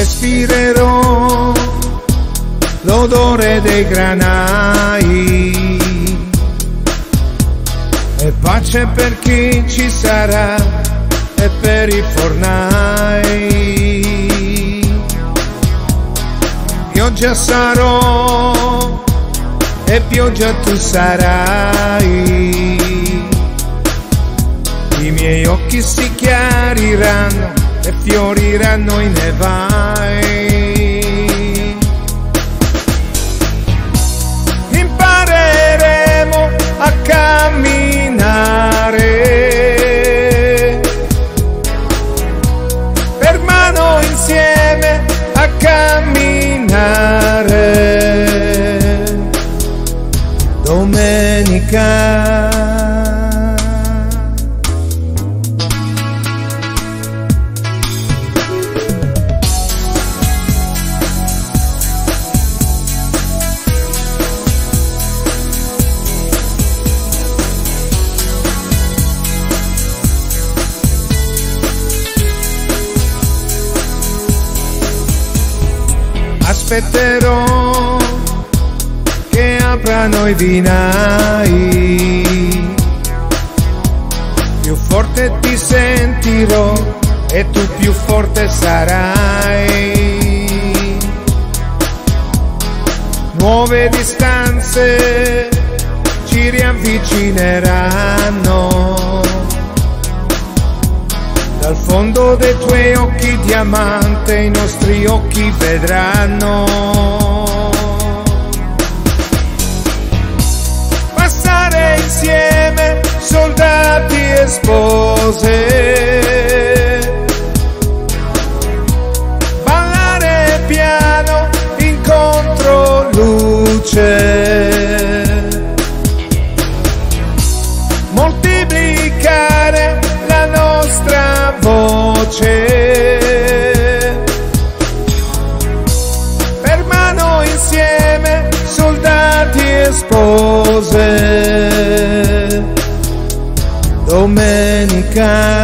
respirerò l'odore dei granai e pace per chi ci sarà e per i fornai. Pioggia sarò e pioggia tu sarai. I miei occhi si chiariranno e fioriranno i nevai. Aspetero. Che aprano i vinai. Più forte ti sentirò e tu più forte sarai. Nuove distanze ci riavvicineranno. Dal fondo dei tuoi occhi diamante i nostri occhi vedranno. Spose. Ballare piano incontro luce. Moltiplicare la nostra voce. Per mano insieme, soldati e spose. pecar.